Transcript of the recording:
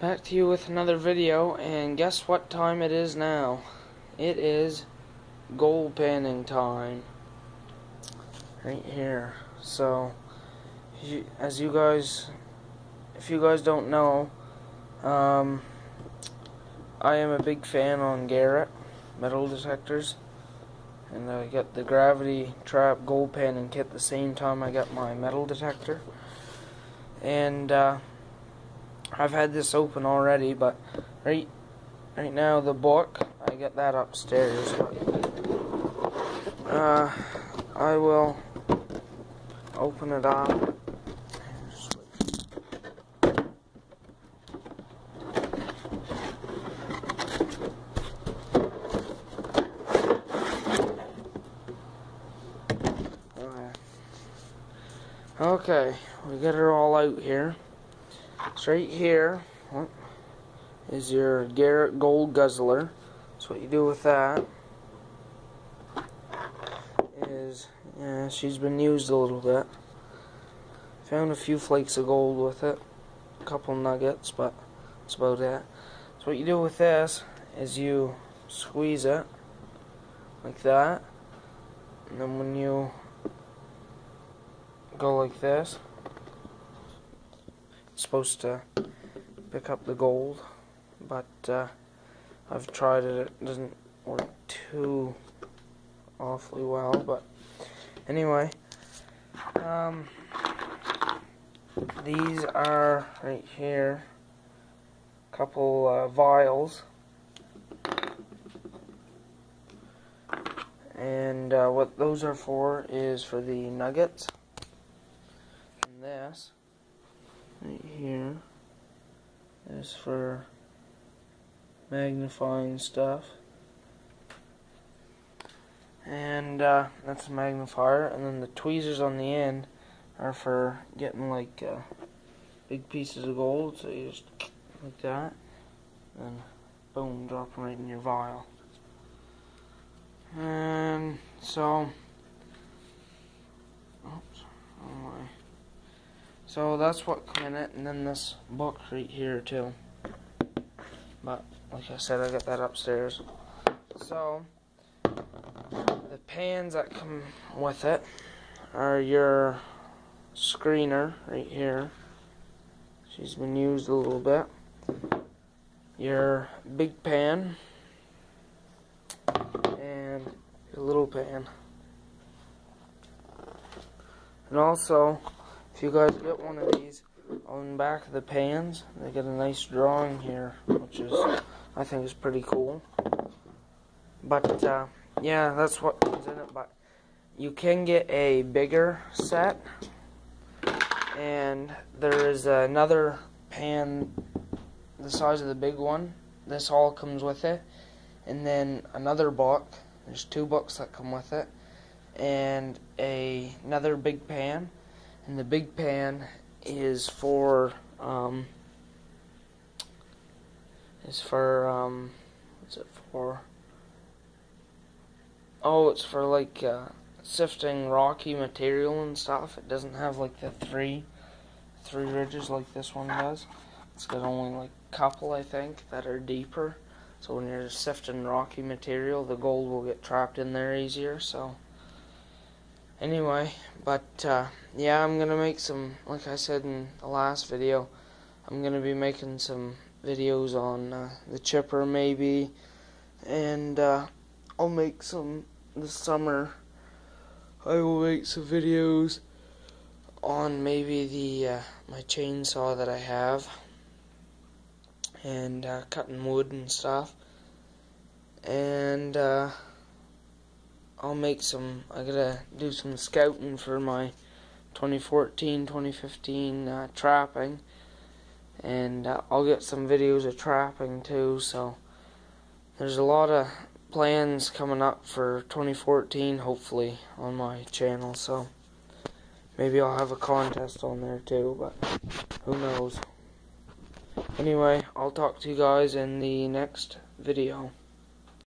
Back to you with another video, and guess what time it is now? It is gold panning time. Right here. So, as you guys, if you guys don't know, um, I am a big fan on Garrett metal detectors. And I got the gravity trap gold panning kit the same time I got my metal detector. And, uh, I've had this open already, but right right now the book I get that upstairs. uh, I will open it up. Okay, we get it all out here. Straight here oh, is your Garrett Gold Guzzler. So what you do with that is, yeah, she's been used a little bit. Found a few flakes of gold with it, a couple nuggets, but that's about it. So what you do with this is you squeeze it like that, and then when you go like this, supposed to pick up the gold, but uh, I've tried it. It doesn't work too awfully well, but anyway, um, these are right here, a couple uh, vials. And uh, what those are for is for the nuggets. And this right here. Is for magnifying stuff. And uh, that's a magnifier. And then the tweezers on the end are for getting like uh, big pieces of gold. So you just like that. And boom drop them right in your vial. And so oops, oh my so that's what come in it, and then this book right here too. But like I said, I got that upstairs. So the pans that come with it are your screener right here. She's been used a little bit. Your big pan and your little pan. And also if you guys get one of these on back of the pans, they get a nice drawing here, which is, I think is pretty cool. But, uh, yeah, that's what comes in it, but you can get a bigger set, and there is another pan the size of the big one. This all comes with it, and then another book. There's two books that come with it, and a another big pan and the big pan is for um, is for um, what's it for? Oh, it's for like uh, sifting rocky material and stuff. It doesn't have like the three three ridges like this one does. It's got only like a couple, I think, that are deeper. So when you're sifting rocky material, the gold will get trapped in there easier. So anyway, but uh, yeah, I'm gonna make some, like I said in the last video, I'm gonna be making some videos on uh, the chipper maybe, and uh, I'll make some this summer. I will make some videos on maybe the uh, my chainsaw that I have, and uh, cutting wood and stuff, and. I'll make some, I gotta do some scouting for my 2014, 2015 uh, trapping. And uh, I'll get some videos of trapping too, so there's a lot of plans coming up for 2014, hopefully, on my channel, so maybe I'll have a contest on there too, but who knows. Anyway, I'll talk to you guys in the next video.